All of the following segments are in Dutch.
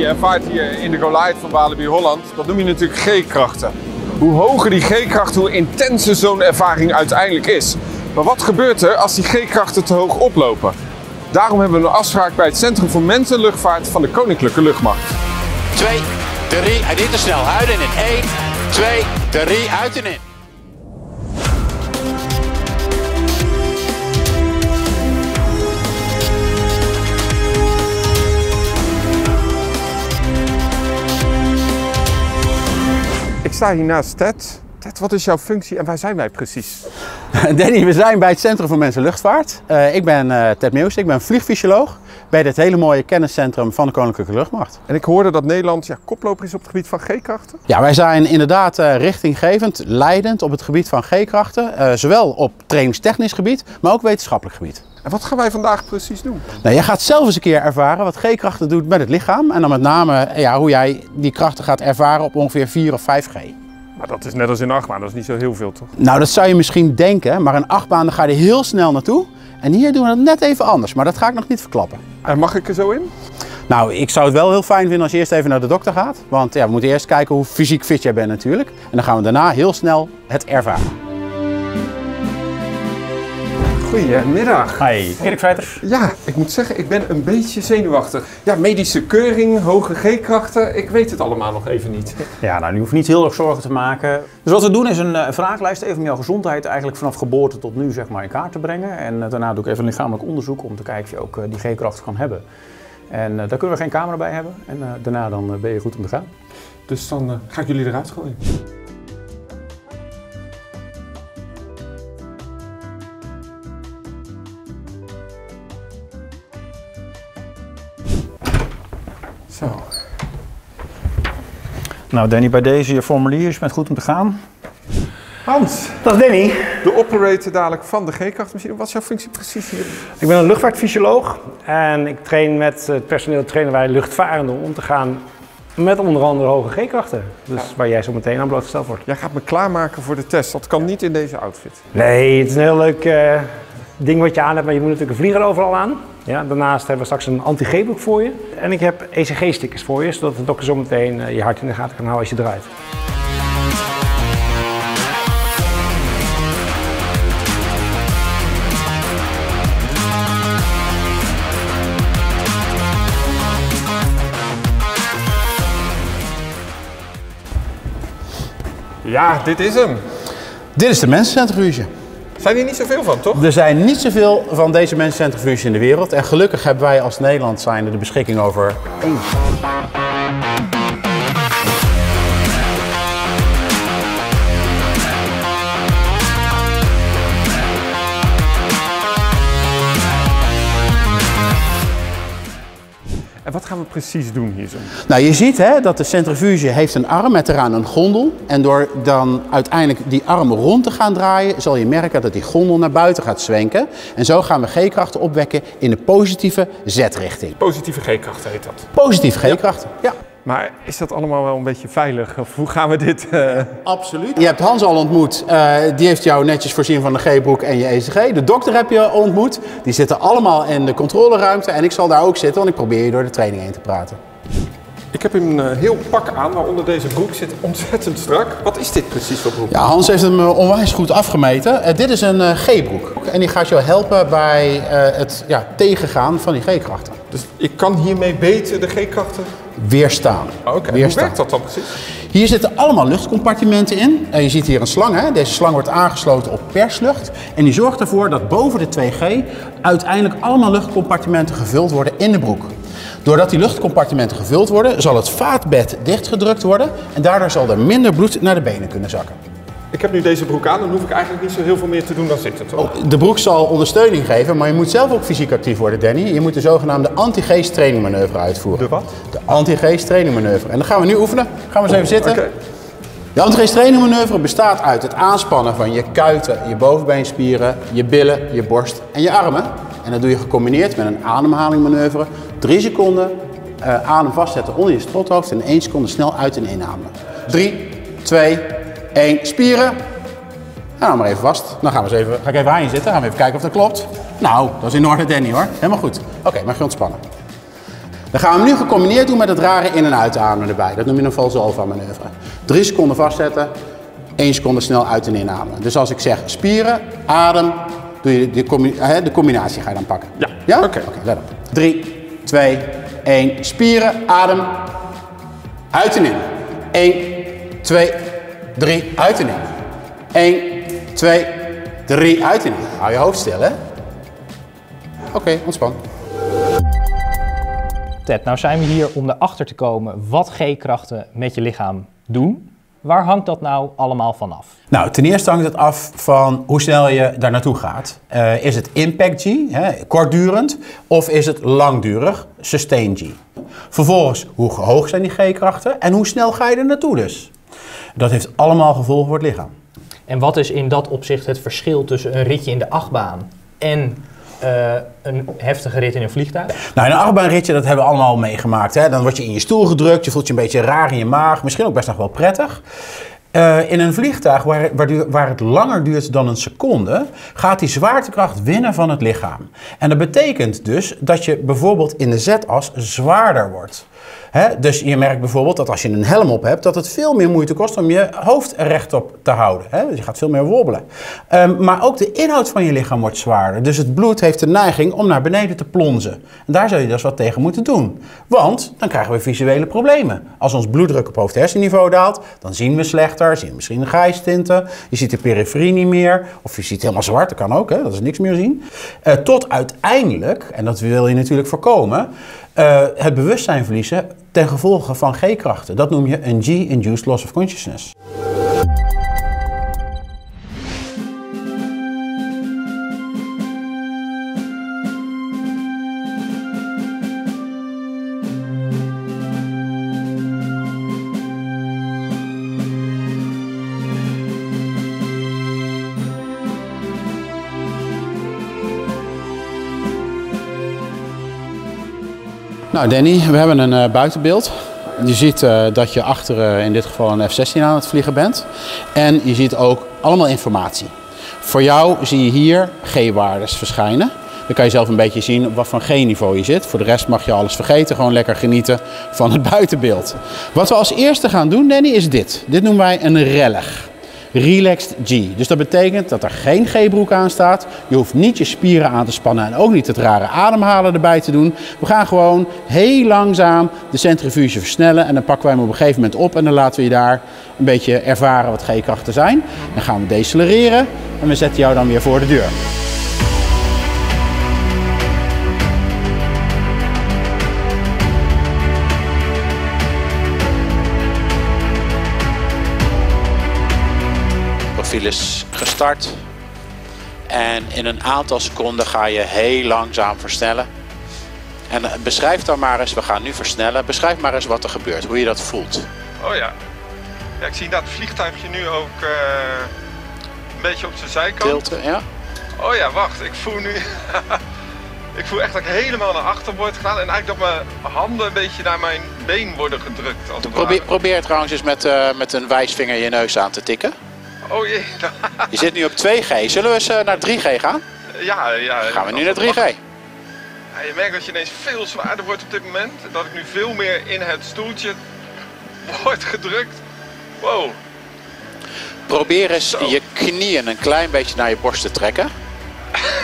je ervaart hier in de Goliath van Walibi Holland, dat noem je natuurlijk G-krachten. Hoe hoger die G-krachten, hoe intenser zo'n ervaring uiteindelijk is. Maar wat gebeurt er als die G-krachten te hoog oplopen? Daarom hebben we een afspraak bij het Centrum voor Mensenluchtvaart van de Koninklijke Luchtmacht. 2, 3, en niet te snel. Huiden in 1, 2, 3, uit en in. Sta hier naast Ted. Ted, wat is jouw functie en waar zijn wij precies? Danny, we zijn bij het Centrum voor Mensenluchtvaart. Uh, ik ben uh, Ted Meeuws, ik ben vliegfysioloog bij dit hele mooie kenniscentrum van de Koninklijke Luchtmacht. En ik hoorde dat Nederland ja, koploper is op het gebied van G-krachten? Ja, wij zijn inderdaad uh, richtinggevend, leidend op het gebied van G-krachten. zowel op trainingstechnisch gebied, maar ook wetenschappelijk gebied. En wat gaan wij vandaag precies doen? Nou, jij gaat zelf eens een keer ervaren wat G-krachten doet met het lichaam. En dan met name ja, hoe jij die krachten gaat ervaren op ongeveer 4 of 5 G. Maar dat is net als in achtbaan, dat is niet zo heel veel toch? Nou, dat zou je misschien denken, maar in achtbaan ga je heel snel naartoe. En hier doen we dat net even anders, maar dat ga ik nog niet verklappen. En mag ik er zo in? Nou, ik zou het wel heel fijn vinden als je eerst even naar de dokter gaat. Want ja, we moeten eerst kijken hoe fysiek fit jij bent natuurlijk. En dan gaan we daarna heel snel het ervaren. Goedemiddag. Hi, Erik Feiters. Ja, ik moet zeggen, ik ben een beetje zenuwachtig. Ja, medische keuring, hoge G-krachten, ik weet het allemaal nog even niet. Ja, nou, nu hoef je niet heel erg zorgen te maken. Dus wat we doen is een, een vragenlijst even om jouw gezondheid eigenlijk vanaf geboorte tot nu zeg maar in kaart te brengen. En eh, daarna doe ik even een lichamelijk onderzoek om te kijken of je ook eh, die G-krachten kan hebben. En daar kunnen we geen camera bij hebben. En daarna dan ben je goed om te gaan. Dus dan ga ik jullie eruit gooien. Zo. Nou Danny, bij deze je formulier, je bent goed om te gaan. Hans. Dag Danny. De operator dadelijk van de G-krachtmachine. Wat is jouw functie precies hier? Ik ben een luchtvaartfysioloog en ik train met het personeel trainen wij luchtvarenden om te gaan met onder andere hoge G-krachten. Dus waar jij zo meteen aan blootgesteld wordt. Jij gaat me klaarmaken voor de test. Dat kan niet in deze outfit. Nee, het is een heel leuk uh, ding wat je aan hebt, maar je moet natuurlijk een vlieger overal aan. Ja, daarnaast hebben we straks een anti-G-boek voor je. En ik heb ECG-stickers voor je, zodat de dokter zo meteen eh, je hart in de gaten kan houden als je draait. Ja, dit is hem. Dit is de mensencentrifuge. Zijn hier niet zoveel van, toch? Er zijn niet zoveel van deze mensencentrifuges in de wereld. En gelukkig hebben wij als Nederland zijn de beschikking over één. En wat gaan we precies doen hier zo? Nou, je ziet hè, dat de centrifuge heeft een arm met eraan een gondel. En door dan uiteindelijk die arm rond te gaan draaien, zal je merken dat die gondel naar buiten gaat zwenken. En zo gaan we G-krachten opwekken in de positieve Z-richting. Positieve G-krachten heet dat? Positieve G-krachten, ja. Maar is dat allemaal wel een beetje veilig? Of hoe gaan we dit... Uh... Absoluut. Je hebt Hans al ontmoet. Uh, die heeft jou netjes voorzien van de G-broek en je ECG. De dokter heb je ontmoet. Die zitten allemaal in de controleruimte. En ik zal daar ook zitten, want ik probeer je door de training heen te praten. Ik heb een uh, heel pak aan, maar onder deze broek zit ontzettend strak. Wat is dit precies voor broek? Ja, Hans heeft hem onwijs goed afgemeten. dit is een G-broek. En die gaat jou helpen bij het ja, tegengaan van die G-krachten. Dus ik kan hiermee beter de G-krachten weerstaan. Oké, okay. hoe werkt dat dan precies? Hier zitten allemaal luchtcompartimenten in. En je ziet hier een slang. Hè? Deze slang wordt aangesloten op perslucht. En die zorgt ervoor dat boven de 2G uiteindelijk allemaal luchtcompartimenten gevuld worden in de broek. Doordat die luchtcompartimenten gevuld worden, zal het vaatbed dichtgedrukt worden. En daardoor zal er minder bloed naar de benen kunnen zakken. Ik heb nu deze broek aan, dan hoef ik eigenlijk niet zo heel veel meer te doen dan zitten, toch? Oh, de broek zal ondersteuning geven, maar je moet zelf ook fysiek actief worden, Danny. Je moet de zogenaamde anti-geest trainingmanoeuvre uitvoeren. De wat? De anti-geest trainingmanoeuvre. En dan gaan we nu oefenen. Gaan we eens even zitten. Okay. De anti-geest trainingmanoeuvre bestaat uit het aanspannen van je kuiten, je bovenbeenspieren, je billen, je borst en je armen. En dat doe je gecombineerd met een ademhalingmanoeuvre. Drie seconden uh, adem vastzetten onder je strothoofd en één seconde snel uit en inademen. Drie, twee, 1. Spieren. Nou, maar even vast. Dan gaan we eens even, ga ik even aan je zitten. Gaan we even kijken of dat klopt. Nou, dat is in orde Danny hoor. Helemaal goed. Oké, okay, mag je ontspannen. Dan gaan we hem nu gecombineerd doen met het rare in- en uitademen erbij. Dat noem je een Valsalva manoeuvre. Drie seconden vastzetten, één seconde snel uit- en inademen. Dus als ik zeg spieren, adem, doe je de, combi- de combinatie ga je dan pakken. Ja. Ja? Oké. let op. 3, 2, 1. Spieren, adem, uit en in. 1, 2, 3, uit en in. 1, 2, 3, uit en in. Hou je hoofd stil, hè? Oké, ontspan. Ted, nou zijn we hier om erachter te komen wat G-krachten met je lichaam doen. Waar hangt dat nou allemaal vanaf? Nou, ten eerste hangt het af van hoe snel je daar naartoe gaat. Eh, is het impact G, hè, kortdurend, of is het langdurig, sustain G? Vervolgens, hoe hoog zijn die G-krachten en hoe snel ga je er naartoe dus? Dat heeft allemaal gevolgen voor het lichaam. En wat is in dat opzicht het verschil tussen een ritje in de achtbaan en eh, een heftige rit in een vliegtuig? Nou, in een achtbaanritje, dat hebben we allemaal meegemaakt. Hè? Dan word je in je stoel gedrukt, je voelt je een beetje raar in je maag. Misschien ook best nog wel prettig. Eh, in een vliegtuig waar, waar, waar het langer duurt dan een seconde, gaat die zwaartekracht winnen van het lichaam. En dat betekent dus dat je bijvoorbeeld in de z-as zwaarder wordt. Dus je merkt bijvoorbeeld dat als je een helm op hebt, dat het veel meer moeite kost om je hoofd rechtop te houden. Dus je gaat veel meer wobbelen. Ehm, maar ook de inhoud van je lichaam wordt zwaarder. Dus het bloed heeft de neiging om naar beneden te plonzen. En daar zou je dus wat tegen moeten doen. Want dan krijgen we visuele problemen. Als ons bloeddruk op hoofd-hersenniveau daalt, dan zien we slechter, zien we misschien grijs tinten. Je ziet de periferie niet meer. Of je ziet helemaal zwart, dat kan ook, hè? dat is niks meer zien. Eh, tot uiteindelijk, en dat wil je natuurlijk voorkomen, eh, het bewustzijn verliezen ten gevolge van G-krachten. Dat noem je een G-induced loss of consciousness. Nou Danny, we hebben een eh, buitenbeeld. Je ziet eh, dat je achter eh, in dit geval een F-16 aan het vliegen bent. En je ziet ook allemaal informatie. Voor jou zie je hier G-waardes verschijnen. Dan kan je zelf een beetje zien op wat voor G-niveau je zit. Voor de rest mag je alles vergeten, gewoon lekker genieten van het buitenbeeld. Wat we als eerste gaan doen, Danny, is dit. Dit noemen wij een rellig. Relaxed G. Dus dat betekent dat er geen G-broek aan staat. Je hoeft niet je spieren aan te spannen en ook niet het rare ademhalen erbij te doen. We gaan gewoon heel langzaam de centrifuge versnellen en dan pakken wij hem op een gegeven moment op en dan laten we je daar een beetje ervaren wat G-krachten zijn. Dan gaan we decelereren en we zetten jou dan weer voor de deur. Is gestart. En in een aantal seconden ga je heel langzaam versnellen. En eh, beschrijf dan maar eens, we gaan nu versnellen. Beschrijf maar eens wat er gebeurt, hoe je dat voelt. Oh ja. Ja, ik zie dat vliegtuigje nu ook eh, een beetje op zijn zijkant. Tilten, ja? Oh ja, wacht. Ik voel nu... ik voel echt dat ik helemaal naar achter word gedaan. En eigenlijk dat mijn handen een beetje naar mijn been worden gedrukt. Als Probeer, probeer trouwens eens met, eh, met een wijsvinger je neus aan te tikken. Oh jee. Je zit nu op 2G. Zullen we eens eh, naar 3G gaan? ja, ja. Gaan we nu naar het 3G? mag. Ja, je merkt dat je ineens veel zwaarder wordt op dit moment. Dat ik nu veel meer in het stoeltje word gedrukt. Wow. Probeer eens Zo. je knieën een klein beetje naar je borst te trekken.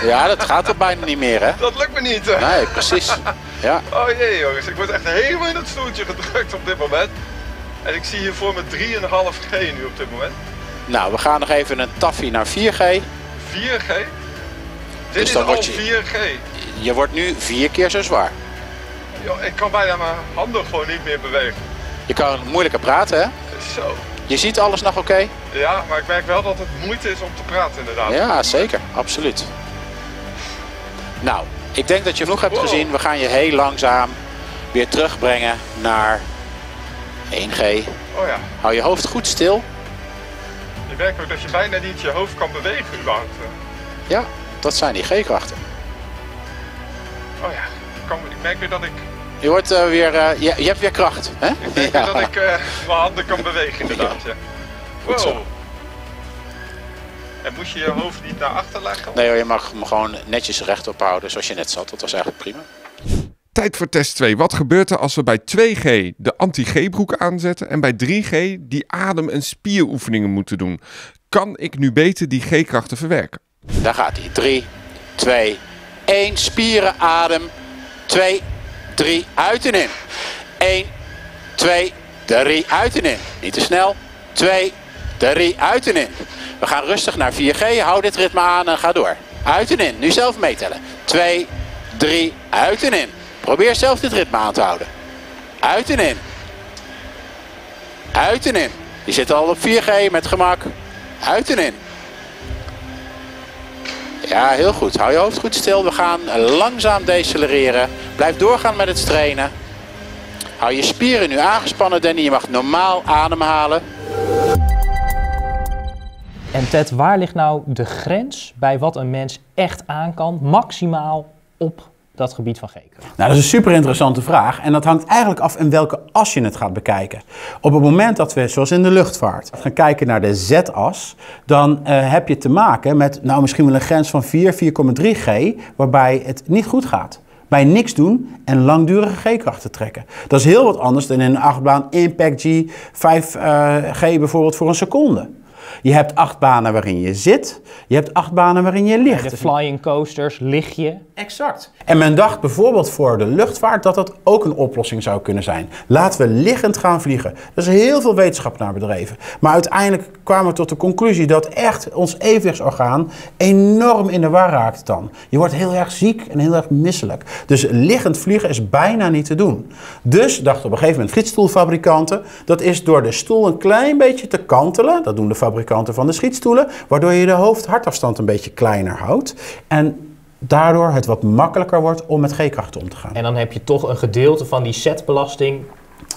Ja, dat gaat er bijna niet meer, hè? Dat lukt me niet. Nee, precies. Ja. Oh jee jongens, ik word echt helemaal in het stoeltje gedrukt op dit moment. En ik zie hier voor me 3,5G nu op dit moment. Nou, we gaan nog even een taffie naar 4G. 4G? Dit Dus is dan al word je- 4G. Je wordt nu vier keer zo zwaar. Yo, ik kan bijna mijn handen gewoon niet meer bewegen. Je kan moeilijker praten, hè? Zo. Je ziet alles nog oké? Ja, maar ik merk wel dat het moeite is om te praten inderdaad. Ja, zeker. Absoluut. Nou, ik denk dat je genoeg hebt Wow. gezien. We gaan je heel langzaam weer terugbrengen naar 1G. Oh ja. Hou je hoofd goed stil. Je merkt ook dat je bijna niet je hoofd kan bewegen überhaupt. Ja, dat zijn die G-krachten. Oh ja. Ik, kan, ik merk weer dat ik, Je wordt eh, weer, eh, je, je hebt weer kracht, hè? ik, merk weer dat ik eh, mijn handen kan bewegen inderdaad. Ja. Goed zo. Wow. En moest je je hoofd niet naar achter leggen? Nee hoor, je mag hem gewoon netjes rechtop houden zoals je net zat. Dat was eigenlijk prima. Tijd voor test 2. Wat gebeurt er als we bij 2G de anti-G-broek aanzetten en bij 3G die adem- en spieroefeningen moeten doen? Kan ik nu beter die G-krachten verwerken? Daar gaat hij. 3, 2, 1. Spieren, adem. 2, 3, uit en in. 1, 2, 3, uit en in. Niet te snel. 2, 3, uit en in. We gaan rustig naar 4G. Hou dit ritme aan en ga door. Uit en in. Nu zelf meetellen. 2, 3, uit en in. Probeer zelf dit ritme aan te houden. Uit en in. Uit en in. Je zit al op 4G met gemak. Uit en in. Ja, heel goed. Hou je hoofd goed stil. We gaan langzaam decelereren. Blijf doorgaan met het trainen. Hou je spieren nu aangespannen, Danny. Je mag normaal ademhalen. En Ted, waar ligt nou de grens bij wat een mens echt aan kan, maximaal op dat gebied van G-kracht? Nou, dat is een super interessante vraag. En dat hangt eigenlijk af in welke as je het gaat bekijken. Op het moment dat we, zoals in de luchtvaart, gaan kijken naar de Z-as, dan eh, heb je te maken met nou, misschien wel een grens van 4, 4,3 G, waarbij het niet goed gaat. Bij niks doen en langdurige G-krachten trekken. Dat is heel wat anders dan in een achtbaan Impact G, 5 eh, bijvoorbeeld voor een seconde. Je hebt acht banen waarin je zit. Je hebt acht banen waarin je ligt. De flying coasters, lig je. Exact. En men dacht bijvoorbeeld voor de luchtvaart dat dat ook een oplossing zou kunnen zijn. Laten we liggend gaan vliegen. Er is heel veel wetenschap naar bedreven. Maar uiteindelijk kwamen we tot de conclusie dat echt ons evenwichtsorgaan enorm in de war raakt dan. Je wordt heel erg ziek en heel erg misselijk. Dus liggend vliegen is bijna niet te doen. Dus dachten op een gegeven moment fietsstoelfabrikanten, dat is door de stoel een klein beetje te kantelen. Dat doen de fabrikanten van de schietstoelen, waardoor je de hoofd-hartafstand een beetje kleiner houdt. En daardoor het wat makkelijker wordt om met G-krachten om te gaan. En dan heb je toch een gedeelte van die setbelasting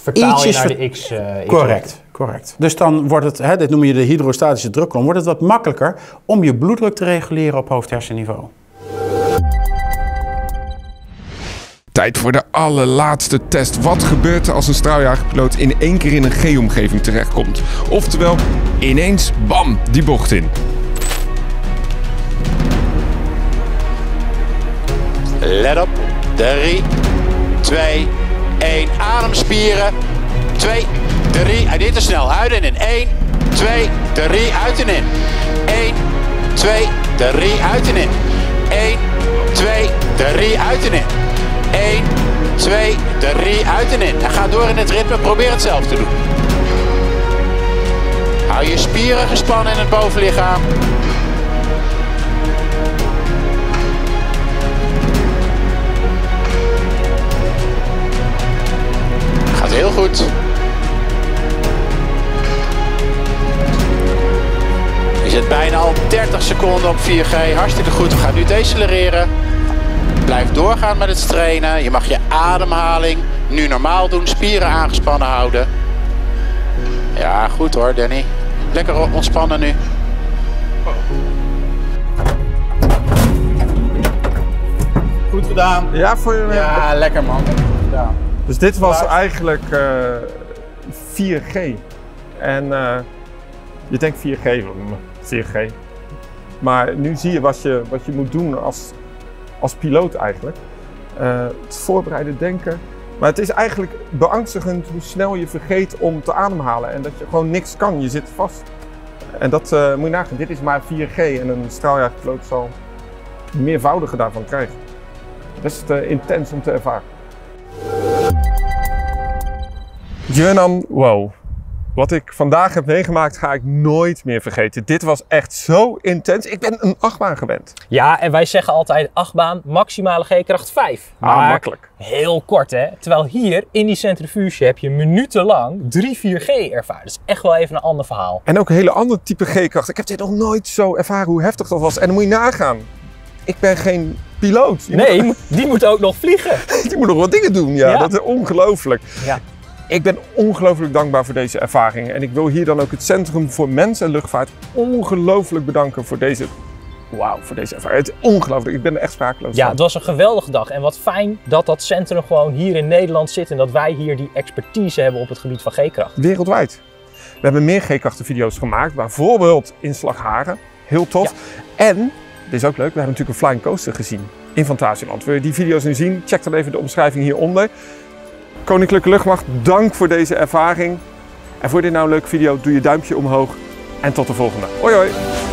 vertaal Ietsjes je naar de X. X- Correct, correct. Dus dan wordt het, hè, dit noem je de hydrostatische drukkolom, wordt het wat makkelijker om je bloeddruk te reguleren op hoofd-hersenniveau. Tijd voor de allerlaatste test. Wat gebeurt er als een straaljagerpiloot in één keer in een G-omgeving terechtkomt? Oftewel, ineens, bam, die bocht in. Let op. 3, 2, 1. Ademspieren. 2, 3. En dit te snel. Uit en in. 1, 2, 3. Uit en in. 1, 2, 3. Uit en in. 1, 2, 3. Uit en in. 1, 2, 3. Uit en in. En ga door in het ritme. Probeer het zelf te doen. Hou je spieren gespannen in het bovenlichaam. Gaat heel goed. Je zit bijna al 30 seconden op 4G. Hartstikke goed. We gaan nu decelereren. Blijf doorgaan met het trainen. Je mag je ademhaling nu normaal doen. Spieren aangespannen houden. Ja, goed hoor, Danny. Lekker ontspannen nu. Goed gedaan. Ja, voor je... Ja, lekker man. Gedaan. Dus dit was eigenlijk eh, 4G. En eh, je denkt 4G, mm, 4G. Maar nu zie je wat je, wat je moet doen als, als piloot eigenlijk. Eh, het voorbereiden denken. Maar het is eigenlijk beangstigend hoe snel je vergeet om te ademhalen. En dat je gewoon niks kan. Je zit vast. En dat eh, moet je nagaan. Dit is maar 4G. En een straaljagerpiloot zal meervoudige daarvan krijgen. Best eh, intens om te ervaren. Jurnan, wow. Wat ik vandaag heb meegemaakt ga ik nooit meer vergeten. Dit was echt zo intens. Ik ben een achtbaan gewend. Ja, en wij zeggen altijd achtbaan, maximale G-kracht 5. Ah, Maar makkelijk. heel kort hè. Terwijl hier in die centrifuge heb je minutenlang 3-4G ervaren. Dat is echt wel even een ander verhaal. En ook een hele andere type G-kracht. Ik heb dit nog nooit zo ervaren hoe heftig dat was. En dan moet je nagaan. Ik ben geen piloot. Je Nee, moet- die moet ook nog vliegen. je moet nog wat dingen doen. Ja, Ja. dat is ongelooflijk. Ja. Ik ben ongelooflijk dankbaar voor deze ervaring. En ik wil hier dan ook het Centrum voor Mens en Luchtvaart ongelooflijk bedanken voor deze... Wauw, voor deze ervaring. Het is ongelooflijk. Ik ben er echt sprakeloos Ja, van. het was een geweldige dag. En wat fijn dat dat centrum gewoon hier in Nederland zit. En dat wij hier die expertise hebben op het gebied van G-kracht. wereldwijd. We hebben meer G-krachtenvideo's gemaakt, bijvoorbeeld in Slagharen. Heel tof. En, dit is ook leuk, we hebben natuurlijk een flying coaster gezien in Fantasieland. Wil je die video's nu zien? Check dan even de omschrijving hieronder. Koninklijke Luchtmacht, dank voor deze ervaring. En voor dit nou een leuke video, doe je duimpje omhoog. En tot de volgende. Hoi hoi!